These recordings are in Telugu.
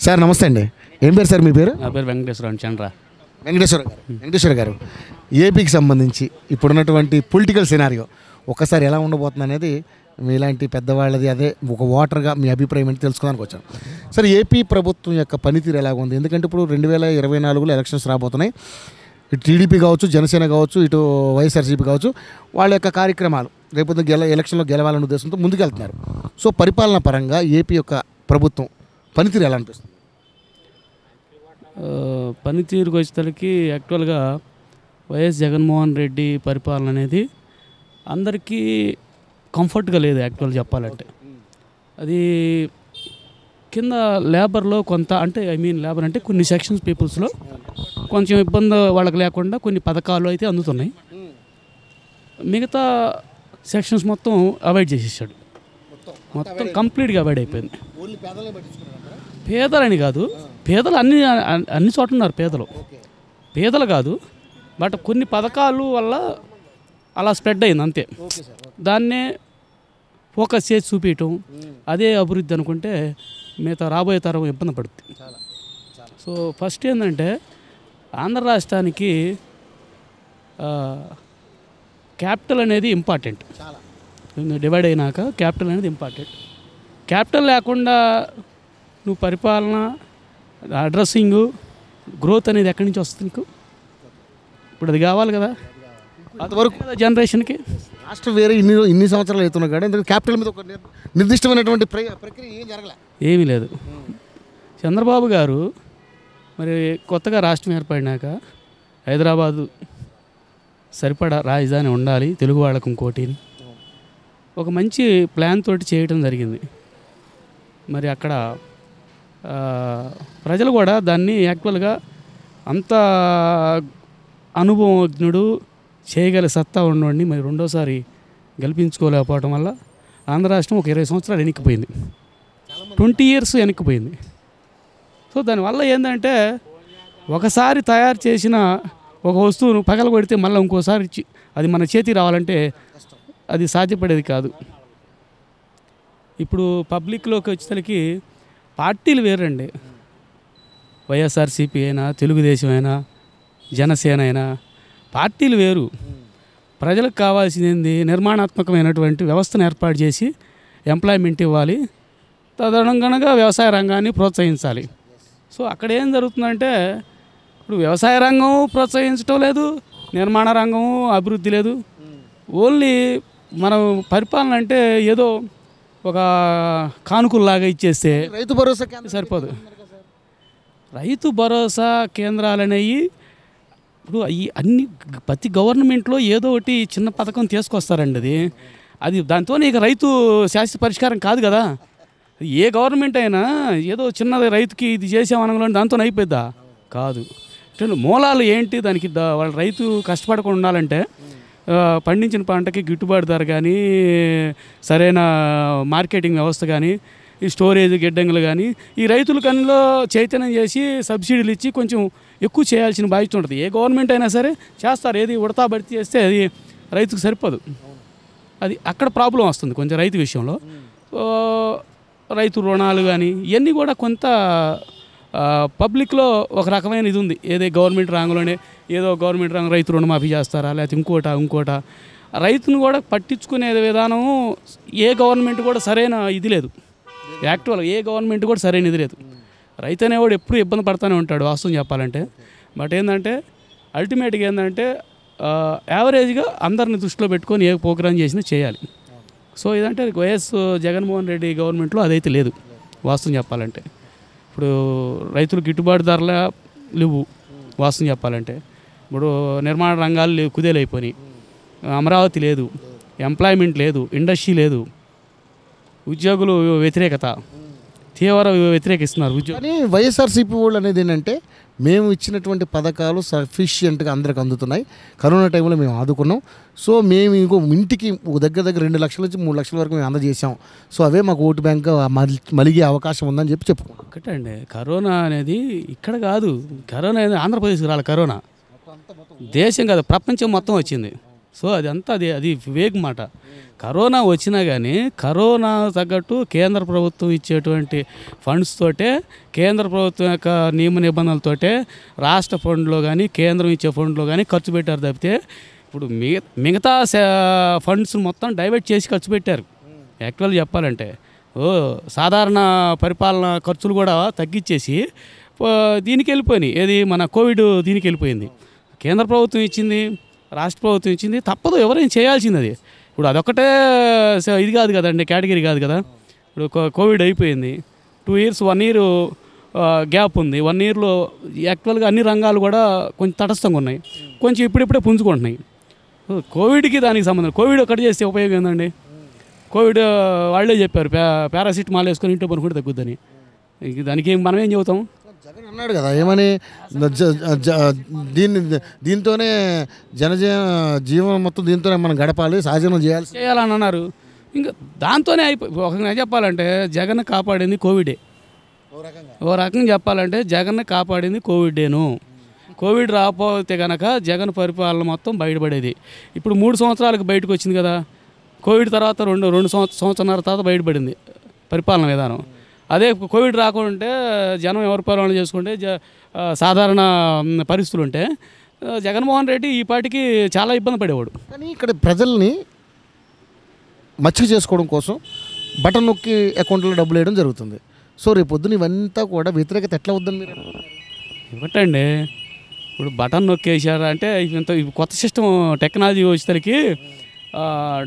సార్ నమస్తే అండి. ఏం పేరు సార్ మీ పేరు? నా పేరు వెంకటేశ్వర చంద్ర. వెంకటేశ్వర గారు. వెంకటేశ్వర గారు ఏపీకి సంబంధించి ఇప్పుడున్నటువంటి పొలిటికల్ సినారియో ఒకసారి ఎలా ఉండబోతుంది అనేది మీలాంటి పెద్దవాళ్ళది అదే ఒక ఓటర్గా మీ అభిప్రాయం ఏంటి తెలుసుకోవడానికి వచ్చాను. సార్ ఏపీ ప్రభుత్వం యొక్క పనితీరు ఎలా ఉంది? ఎందుకంటే ఇప్పుడు రెండు వేల ఇరవై నాలుగులో ఎలక్షన్స్ రాబోతున్నాయి. ఇటు టీడీపీ కావచ్చు జనసేన కావచ్చు ఇటు వైఎస్ఆర్సీపీ కావచ్చు వాళ్ళ యొక్క కార్యక్రమాలు రేపు గెల ఎలక్షన్లో గెలవాలనే ఉద్దేశంతో ముందుకెళ్తున్నారు. సో పరిపాలన పరంగా ఏపీ యొక్క ప్రభుత్వం పనితీరు ఎలా అనిపిస్తుంది? పనితీరుకు వచ్చేసరికి యాక్చువల్గా వైఎస్ జగన్మోహన్ రెడ్డి పరిపాలన అనేది అందరికీ కంఫర్ట్గా లేదు యాక్చువల్ చెప్పాలంటే. అది కింద లేబర్లో కొంత అంటే ఐ మీన్ లేబర్ అంటే కొన్ని సెక్షన్స్ పీపుల్స్లో కొంచెం ఇబ్బంది వాళ్ళకి లేకుండా కొన్ని పథకాలు అయితే అందుతున్నాయి. మిగతా సెక్షన్స్ మొత్తం అవాయిడ్ చేసేసాడు. మొత్తం కంప్లీట్గా అవాయిడ్ అయిపోయింది. పేదలని కాదు పేదలు అన్ని అన్ని చోట్ల ఉన్నారు పేదలు. పేదలు కాదు బట్ కొన్ని పథకాలు వల్ల అలా స్ప్రెడ్ అయింది అంతే. దాన్నే ఫోకస్ చేసి చూపించటం అదే అభివృద్ధి అనుకుంటే మిగతా రాబోయే తరం ఇబ్బంది పడుతుంది సో ఫస్ట్ ఏంటంటే ఆంధ్ర రాష్ట్రానికి క్యాపిటల్ అనేది ఇంపార్టెంట్. డివైడ్ అయినాక క్యాపిటల్ అనేది ఇంపార్టెంట్. క్యాపిటల్ లేకుండా నువ్వు పరిపాలన అడ్రస్సింగ్ గ్రోత్ అనేది ఎక్కడి నుంచి వస్తుంది నీకు? ఇప్పుడు అది కావాలి కదా? అంతవరకు జనరేషన్కి? రాష్ట్రం వేరే ఇన్ని ఇన్ని సంవత్సరాలు అవుతున్నా కానీ ఎందుకంటే క్యాపిటల్ మీద ఒక నిర్- నిర్దిష్టమైనటువంటి ప్ర- ప్రక్రియ ఏం జరగలే. ఏమీ లేదు. చంద్రబాబు గారు మరి కొత్తగా రాష్ట్రం ఏర్పడినాక హైదరాబాదు సరిపడా రాజధాని ఉండాలి తెలుగు వాళ్ళకు ఇంకోటిని. ఒక మంచి ప్లాన్ తోటి చేయటం జరిగింది. మరి అక్కడ ప్రజలు కూడా దాన్ని యాక్చువల్గా అంత అనుభవజ్ఞుడు చేయగల సత్తా ఉన్నవాడిని మరి రెండోసారి గెలిపించుకోలేకపోవడం వల్ల ఆంధ్ర రాష్ట్రం ఒక ఇరవై సంవత్సరాలు వెనక్కిపోయింది. ట్వంటీ ఇయర్స్ వెనక్కిపోయింది. సో దానివల్ల ఏంటంటే ఒకసారి తయారు చేసిన ఒక వస్తువును పగలగొడితే మళ్ళీ ఇంకోసారి అది మన చేతికి రావాలంటే అది సాధ్యపడేది కాదు. ఇప్పుడు పబ్లిక్లోకి వచ్చేసరికి పార్టీలు వేరండి. వైఎస్ఆర్సీపీ అయినా తెలుగుదేశం అయినా జనసేన అయినా పార్టీలు వేరు. ప్రజలకు కావాల్సింది నిర్మాణాత్మకమైనటువంటి వ్యవస్థను ఏర్పాటు చేసి ఎంప్లాయ్మెంట్ ఇవ్వాలి. తదనుగుణంగా వ్యవసాయ రంగాన్ని ప్రోత్సహించాలి. సో అక్కడ ఏం జరుగుతుందంటే ఇప్పుడు వ్యవసాయ రంగం ప్రోత్సహించడం లేదు నిర్మాణ రంగం అభివృద్ధి లేదు. ఓన్లీ మనం పరిపాలన అంటే ఏదో ఒక కానుకల్లాగా ఇచ్చేస్తే రైతు భరోసా కేంద్రం సరిపోదు. రైతు భరోసా కేంద్రాలు అనేవి ఇప్పుడు ఈ అన్ని ప్రతి గవర్నమెంట్లో ఏదో ఒకటి చిన్న పథకం తీసుకొస్తారండి అది. అది దాంతో ఇక రైతు శాశ్వత పరిష్కారం కాదు కదా. ఏ గవర్నమెంట్ అయినా ఏదో చిన్నది రైతుకి ఇది చేసామనగా దాంతో అయిపోద్దా కాదు. మూలాలు ఏంటి దానికి వాళ్ళ రైతు కష్టపడకుండా ఉండాలంటే పండించిన పంటకి గిట్టుబాటు ధర కానీ సరైన మార్కెటింగ్ వ్యవస్థ కానీ ఈ స్టోరేజ్ గిడ్డంగులు కానీ ఈ రైతుల కన్నులో చైతన్యం చేసి సబ్సిడీలు ఇచ్చి కొంచెం ఎక్కువ చేయాల్సిన బాధ్యత ఉంటుంది. ఏ గవర్నమెంట్ అయినా సరే చేస్తారు. ఏది ఉడతా భర్తీ చేస్తే అది రైతుకు సరిపోదు. అది అక్కడ ప్రాబ్లం వస్తుంది కొంచెం రైతు విషయంలో. రైతు రుణాలు కానీ ఇవన్నీ కూడా కొంత పబ్లిక్లో ఒక రకమైన ఇది ఉంది ఏదే గవర్నమెంట్ రంగంలోనే ఏదో గవర్నమెంట్ రాంగ్ రైతు రుణమాఫీ చేస్తారా? లేకపోతే ఇంకోట ఇంకోట. రైతును కూడా పట్టించుకునే విధానము ఏ గవర్నమెంట్ కూడా సరైన ఇది లేదు. యాక్చువల్గా ఏ గవర్నమెంట్ కూడా సరైన ఇది లేదు. రైతు అనేవాడు ఎప్పుడు ఇబ్బంది పడుతూనే ఉంటాడు వాస్తవం చెప్పాలంటే. బట్ ఏంటంటే అల్టిమేట్గా ఏంటంటే యావరేజ్గా అందరిని దృష్టిలో పెట్టుకొని ఏ ప్రోగ్రామ్ చేసినా చేయాలి. సో ఇదంటే వైఎస్ జగన్మోహన్ రెడ్డి గవర్నమెంట్లో అదైతే లేదు. వాస్తవం చెప్పాలంటే. ఇప్పుడు రైతులు గిట్టుబాటు ధరల లేవు వాస్తవం చెప్పాలంటే. ఇప్పుడు నిర్మాణ రంగాలు లేవు కుదేలైపోయినాయి. అమరావతి లేదు ఎంప్లాయ్మెంట్ లేదు ఇండస్ట్రీ లేదు. ఉద్యోగులు వ్యతిరేకత. తీవ్ర వ్యతిరేకిస్తున్నారు. కానీ వైఎస్ఆర్సీపీ వాళ్ళు అనేది ఏంటంటే మేము ఇచ్చినటువంటి పథకాలు సఫిషియెంట్గా అందరికి అందుతున్నాయి. కరోనా టైంలో మేము ఆదుకున్నాం. సో మేము ఇంకో ఇంటికి ఒక దగ్గర దగ్గర రెండు లక్షల నుంచి మూడు లక్షల వరకు మేము అందజేసాం సో అవే మాకు ఓటు బ్యాంక్ మలిగే అవకాశం ఉందని చెప్పి చెప్పుకున్నాం. ఒకటండి కరోనా అనేది ఇక్కడ కాదు. కరోనా అనేది ఆంధ్రప్రదేశ్కి రాలి కరోనా. దేశం కాదు ప్రపంచం మొత్తం వచ్చింది. సో అది అంతా అది అది వేగ్ మాట. కరోనా వచ్చినా కానీ కరోనా తగ్గట్టు కేంద్ర ప్రభుత్వం ఇచ్చేటువంటి ఫండ్స్ తోటే కేంద్ర ప్రభుత్వం యొక్క నియమ నిబంధనలతోటే రాష్ట్ర ఫండ్లో కానీ కేంద్రం ఇచ్చే ఫండ్లో కానీ ఖర్చు పెట్టారు తప్పితే ఇప్పుడు మిగ మిగతా ఫండ్స్ మొత్తం డైవర్ట్ చేసి ఖర్చు పెట్టారు. యాక్చువల్ చెప్పాలంటే ఓ సాధారణ పరిపాలన ఖర్చులు కూడా తగ్గించేసి దీనికి వెళ్ళిపోయినాయి. ఏది మన కోవిడ్ దీనికి వెళ్ళిపోయింది. కేంద్ర ప్రభుత్వం ఇచ్చింది రాష్ట్ర ప్రభుత్వం ఇచ్చింది తప్పదు ఎవరైనా చేయాల్సింది అది. ఇప్పుడు అదొక్కటే స- ఇది కాదు కదండి కేటగిరీ కాదు కదా. ఇప్పుడు కో- కోవిడ్ అయిపోయింది. Two years one year gap ఉంది. వన్ ఇయర్లో యాక్చువల్గా అన్ని రంగాలు కూడా కొంచెం తటస్థంగా ఉన్నాయి. కొంచెం ఇప్పుడిప్పుడే పుంజుకుంటున్నాయి. కోవిడ్కి దానికి సంబంధం కోవిడ్ ఒకటి చేస్తే ఉపయోగం ఏందండి? కోవిడ్ వాళ్ళే చెప్పారు ప్యా పారాసిటమాల్ వేసుకొని ఇంట్లో పనుకుంటే తగ్గుద్దని. దానికి మనమేం మనం ఏం చెబుతాం? జగన్ అన్నాడు కదా ఏమని? దీన్ని దీంతోనే జనజీ జీవనం మొత్తం దీంతోనే మనం గడపాలి సహజీవనం చేయాల్సి చేయాలని అన్నారు. ఇంకా దాంతోనే అయిపోయి ఒక చెప్పాలంటే జగన్ కాపాడింది కోవిడే. ఓ రకంగా? చెప్పాలంటే జగన్ కాపాడింది కోవిడేను. కోవిడ్ రాకపోతే కనుక జగన్ పరిపాలన మొత్తం బయటపడేది. ఇప్పుడు మూడు సంవత్సరాలకు బయటకు వచ్చింది కదా కోవిడ్ తర్వాత రెండు రెండు సంవత్సరం సంవత్సరాల తర్వాత బయటపడింది పరిపాలన విధానం. అదే కోవిడ్ రాకుంటే జనం ఎవరి పరిపాలన చేసుకుంటే జ సాధారణ పరిస్థితులు ఉంటే జగన్మోహన్ రెడ్డి ఈ పాటికి చాలా ఇబ్బంది పడేవాడు. కానీ ఇక్కడ ప్రజల్ని మచ్చిక చేసుకోవడం కోసం బటన్ నొక్కి అకౌంట్లో డబ్బులు వేయడం జరుగుతుంది. సో రేపు పొద్దున ఇవంతా కూడా వ్యతిరేకత ఎట్లా వద్దని మీరు? ఇవ్వటండి. ఇప్పుడు బటన్ నొక్కేసారు అంటే ఇంత కొత్త సిస్టమ్ టెక్నాలజీ వచ్చేసరికి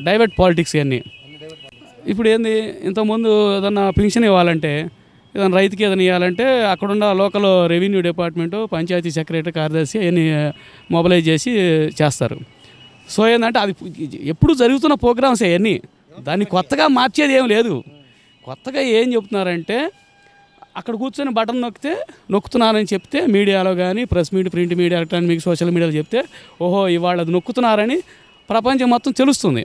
డైవర్ట్ పాలిటిక్స్ అన్నీ ఇప్పుడు ఏంది ఇంతకుముందు ఏదన్నా పెన్షన్ ఇవ్వాలంటే ఏదైనా రైతుకి ఏదైనా ఇవ్వాలంటే అక్కడున్న local revenue department panchayat secretary కార్యదర్శి అవన్నీ మొబలైజ్ చేసి చేస్తారు. సో ఏంటంటే అది ఎప్పుడు జరుగుతున్న ప్రోగ్రామ్స్ అవన్నీ. దాన్ని కొత్తగా మార్చేది ఏం లేదు. కొత్తగా ఏం చెప్తున్నారంటే అక్కడ కూర్చొని బటన్ నొక్కితే నొక్కుతున్నారని చెప్తే మీడియాలో కానీ press media print media electronic social మీడియాలో చెప్తే ఓహో ఇవాళ అది నొక్కుతున్నారని ప్రపంచం మొత్తం తెలుస్తుంది.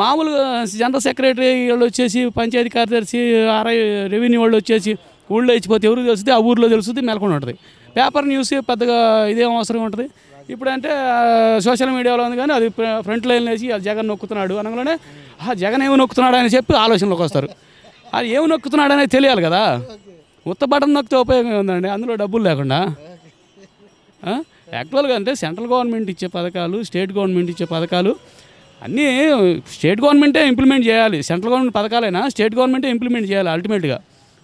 మామూలుగా జనరల్ సెక్రటరీ వాళ్ళు వచ్చేసి పంచాయతీ కార్యదర్శి ఆర్ఐ రెవెన్యూ వాళ్ళు వచ్చేసి ఊళ్ళో ఇచ్చిపోతే ఎవరికి తెలుస్తుంది? ఆ ఊర్లో తెలుస్తుంది మెలకొని ఉంటుంది. పేపర్ న్యూస్ పెద్దగా ఇదేం అవసరం ఉంటుంది. ఇప్పుడంటే సోషల్ మీడియాలో ఉంది కానీ అది ఫ్రంట్ లైన్ వేసి జగన్ నొక్కుతున్నాడు అనగానే ఆ జగన్ ఏమి నొక్కుతున్నాడు అని చెప్పి ఆలోచనలోకి వస్తారు. అది ఏమి నొక్కుతున్నాడు అనేది తెలియాలి కదా. ఉత్త బటన్ నొక్కితే ఉపయోగం ఉందండి. అందులో డబ్బులు లేకుండా. యాక్చువల్గా అంటే సెంట్రల్ గవర్నమెంట్ ఇచ్చే పథకాలు స్టేట్ గవర్నమెంట్ ఇచ్చే పథకాలు అన్నీ స్టేట్ గవర్నమెంటే ఇంప్లిమెంట్ చేయాలి. సెంట్రల్ గవర్నమెంట్ పథకాలైనా స్టేట్ గవర్నమెంటే ఇంప్లిమెంట్ చేయాలి అల్టిమేట్గా.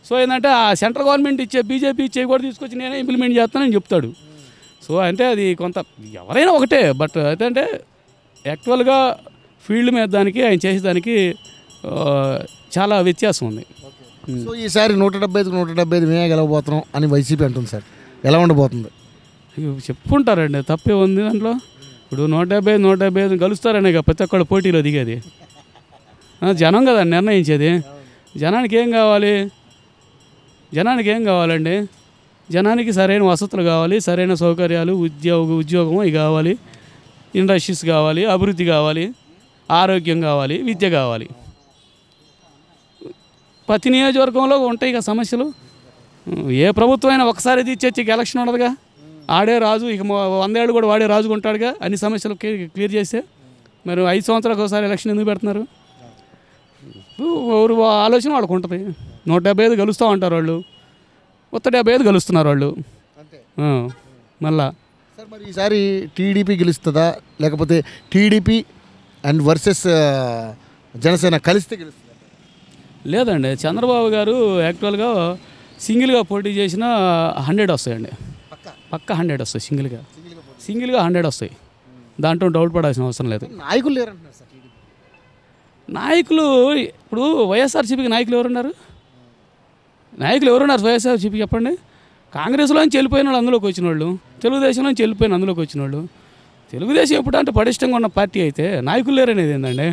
సో ఏంటంటే ఆ సెంట్రల్ గవర్నమెంట్ ఇచ్చే బీజేపీ ఇచ్చే కూడా తీసుకొచ్చి నేనే ఇంప్లిమెంట్ చేస్తానని చెప్తాడు. సో అంటే అది కొంత ఎవరైనా ఒకటే బట్ అయితే యాక్చువల్గా ఫీల్డ్ మీద దానికి ఆయన చేసేదానికి చాలా వ్యత్యాసం ఉంది. సో ఈసారి నూట డెబ్బై ఐదుకు నూట డెబ్బై ఐదు మేమే గెలవబోతున్నాం అని వైసీపీ అంటుంది సార్. ఎలా ఉండబోతుంది? చెప్పుకుంటారండి తప్పే ఉంది దాంట్లో. ఇప్పుడు నూట డెబ్బై ఐదు నూట డెబ్బై ఐదు కలుస్తారనే ప్రతి ఒక్కళ్ళు పోటీలో దిగేది. జనం కదా నిర్ణయించేది. జనానికి ఏం కావాలి? జనానికి ఏం కావాలండి? జనానికి సరైన వసతులు కావాలి సరైన సౌకర్యాలు ఉద్యోగ ఉద్యోగం ఇవి కావాలి ఇండస్ట్రీస్ కావాలి అభివృద్ధి కావాలి ఆరోగ్యం కావాలి విద్య కావాలి. ప్రతి నియోజకవర్గంలో ఉంటాయి ఇక సమస్యలు. ఏ ప్రభుత్వం అయినా ఒకసారి తీర్చొచ్చి ఎలక్షన్ ఉండదుగా. ఆడే రాజు ఇక వందేళ్ళు కూడా వాడే రాజు ఉంటాడుగా. అన్ని సమస్యలు క్లి- క్లియర్ చేస్తే. మరి ఐదు సంవత్సరాలకు ఒకసారి ఎలక్షన్ ఎందుకు పెడుతున్నారు? ఎవరు ఆలోచన వాళ్ళకు ఉంటుంది. నూట డెబ్బై ఐదు గెలుస్తూ ఉంటారు వాళ్ళు. కొత్త డెబ్బై ఐదు గెలుస్తున్నారు వాళ్ళు. మళ్ళా. సార్ మరి ఈసారి టీడీపీ గెలుస్తుందా? లేకపోతే టీడీపీ అండ్ వర్సెస్ జనసేన కలిస్తే గెలుస్తుందా? లేదండి. చంద్రబాబు గారు యాక్చువల్గా సింగిల్గా పోటీ చేసిన హండ్రెడ్ వస్తాయండి. పక్క హండ్రెడ్ వస్తాయి సింగిల్గా. సింగిల్గా హండ్రెడ్ వస్తాయి. దాంట్లో డౌట్ పడాల్సిన అవసరం లేదు. నాయకులు టీడీపీ. నాయకులు ఇప్పుడు వైఎస్ఆర్సీపీకి నాయకులు ఎవరున్నారు? నాయకులు ఎవరున్నారు వైఎస్ఆర్సీపీ చెప్పండి? కాంగ్రెస్లో నుంచి వెళ్ళిపోయిన వాళ్ళు అందులోకి వచ్చిన వాళ్ళు తెలుగుదేశంలో నుంచి వెళ్ళిపోయిన అందులోకి వచ్చిన వాళ్ళు. తెలుగుదేశం ఎప్పుడు అంటే పటిష్టంగా ఉన్న పార్టీ అయితే నాయకులు లేరనేది ఏంటండి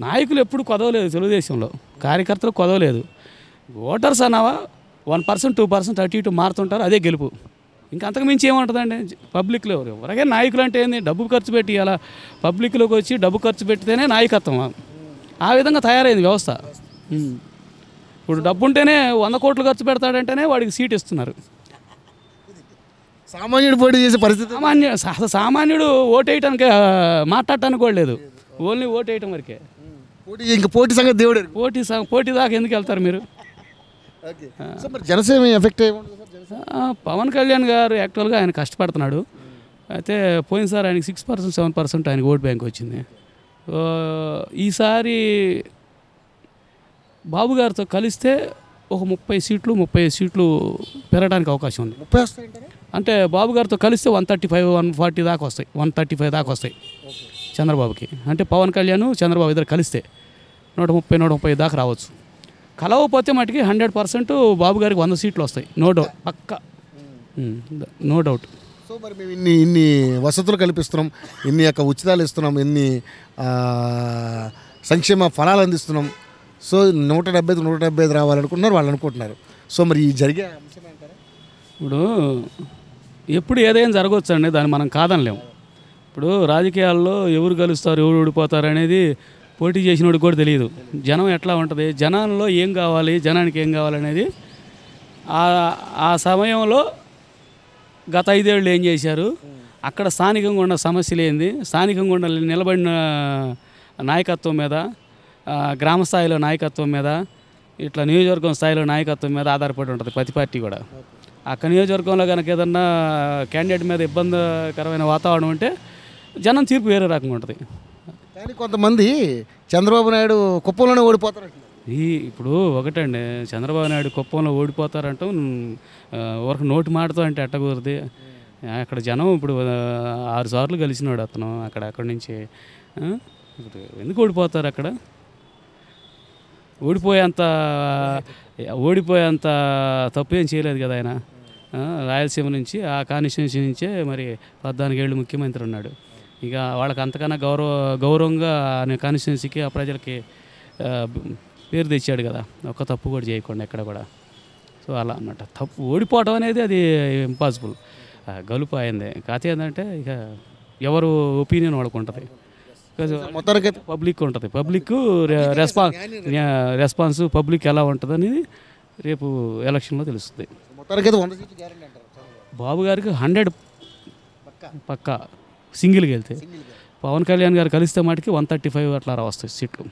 నాయకులు ఎప్పుడు కొదవలేదు తెలుగుదేశంలో. కార్యకర్తలు కొదవలేదు. ఓటర్స్ అన్నావా వన్ పర్సెంట్ టూ పర్సెంట్ అటు ఇటు మారుతుంటారు అదే గెలుపు. ఇంకా అంతకు మించి ఏముంటుందండి? పబ్లిక్లో ఎవరు? ఎవరికే నాయకులు అంటే ఏంది? డబ్బు ఖర్చు పెట్టి అలా పబ్లిక్లోకి వచ్చి డబ్బు ఖర్చు పెట్టితేనే నాయకత్వం. ఆ విధంగా తయారైంది వ్యవస్థ. ఇప్పుడు డబ్బు ఉంటేనే వంద కోట్లు ఖర్చు పెడతాడంటేనే వాడికి సీట్ ఇస్తున్నారు. సామాన్యుడు పోటీ చేసే పరిస్థితి? సామాన్య సామాన్యుడు ఓటేయటానికి మాట్లాడటానికి కూడా లేదు. ఓన్లీ ఓటేయటం వరకే. పోటీ ఇంకా పోటీ సంగతి దేవుడు. పోటీ పోటీ దాకా ఎందుకు వెళ్తారు మీరు? ఓకే. సో మరి జనసేన ఎఫెక్ట్ ఏముంటుంది? పవన్ కళ్యాణ్ గారు యాక్చువల్గా ఆయన కష్టపడుతున్నాడు. అయితే పోయినసారి ఆయనకి సిక్స్ పర్సెంట్ సెవెన్ పర్సెంట్ ఆయనకి ఓట్ బ్యాంక్ వచ్చింది. ఈసారి బాబు గారితో కలిస్తే ఒక ముప్పై సీట్లు ముప్పై సీట్లు పెరగడానికి అవకాశం ఉంది. ముప్పై అంటే బాబు గారితో కలిస్తే one thirty five one forty దాకా వస్తాయి. వన్ థర్టీ ఫైవ్ దాకా వస్తాయి చంద్రబాబుకి. అంటే పవన్ కళ్యాణ్ చంద్రబాబు ఇద్దరు కలిస్తే నూట ముప్పై నూట ముప్పై దాకా రావచ్చు. కలవకపోతే మటుకి హండ్రెడ్ పర్సెంట్ బాబు గారికి వంద సీట్లు వస్తాయి. నో డౌట్ పక్క. నో డౌట్ సో మరి మేము ఇన్ని ఇన్ని వసతులు కల్పిస్తున్నాం ఇన్ని యొక్క ఉచితాలు ఇస్తున్నాం ఇన్ని సంక్షేమ ఫలాలు అందిస్తున్నాం. సో నూట డెబ్బై ఐదు నూట డెబ్బై ఐదు రావాలనుకుంటున్నారు వాళ్ళు అనుకుంటున్నారు. సో మరి ఈ జరిగే ఇప్పుడు ఎప్పుడు ఏదైనా జరగవచ్చు అండి దాన్ని మనం కాదనలేము ఇప్పుడు రాజకీయాల్లో ఎవరు గెలుస్తారు ఎవరు ఓడిపోతారు అనేది పోటీ చేసినోడికి కూడా తెలియదు. జనం ఎట్లా ఉంటుంది? జనంలో ఏం కావాలి? జనానికి ఏం కావాలనేది ఆ- సమయంలో గత ఐదేళ్ళు ఏం చేశారు? అక్కడ స్థానికంగా ఉన్న సమస్యలు ఏంది? స్థానికంగా ఉన్న నిలబడిన నాయకత్వం మీద గ్రామ స్థాయిలో నాయకత్వం మీద ఇట్లా నియోజకవర్గం స్థాయిలో నాయకత్వం మీద ఆధారపడి ఉంటుంది ప్రతి పార్టీ కూడా. అక్కడ నియోజకవర్గంలో కనుక ఏదన్నా క్యాండిడేట్ మీద ఇబ్బందికరమైన వాతావరణం ఉంటే జనం తీర్పు వేరే రకంగా ఉంటుంది. కానీ కొంతమంది చంద్రబాబు నాయుడు కుప్పంలోనే ఓడిపోతారు ఈ ఇప్పుడు ఒకటండి చంద్రబాబు నాయుడు కుప్పంలో ఓడిపోతారంటూ ఒక నోటి మాటతో అంటే ఎట్టకూరది. అక్కడ జనం ఇప్పుడు ఆరు సార్లు కలిసినాడు అతను అక్కడ అక్కడి నుంచి ఇప్పుడు ఎందుకు ఓడిపోతారు అక్కడ? ఓడిపోయేంత ఓడిపోయేంత తప్పు ఏం చేయలేదు కదా ఆయన. రాయలసీమ నుంచి ఆ కాన్స్టిట్యున్సీ నుంచే మరి పద్నాలుగేళ్ళు ముఖ్యమంత్రి ఉన్నాడు. ఇక వాళ్ళకి అంతకన్నా గౌరవ గౌరవంగా కాన్స్టిట్యున్సీకి ఆ ప్రజలకి పేరు తెచ్చాడు కదా. ఒక్క తప్పు కూడా చేయకుండా ఎక్కడ కూడా. సో అలా అన్నమాట. తప్పు ఓడిపోవడం అనేది అది ఇంపాసిబుల్ గలుపు అయింది. కాకపోతే ఏంటంటే ఇక ఎవరు ఒపీనియన్ వాళ్ళకు ఉంటుంది మొత్తానికైతే పబ్లిక్ ఉంటుంది. పబ్లిక్ రెస్పాన్స్ రెస్పాన్స్ పబ్లిక్ ఎలా ఉంటుంది అనేది రేపు ఎలక్షన్లో తెలుస్తుంది. బాబు గారికి హండ్రెడ్ పక్క. సింగిల్కి వెళ్తే. పవన్ కళ్యాణ్ గారు కలిస్తే మాటికి వన్ థర్టీ ఫైవ్ అట్లా వస్తాయి సీట్లు.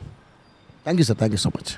Thank you sir thank you so much.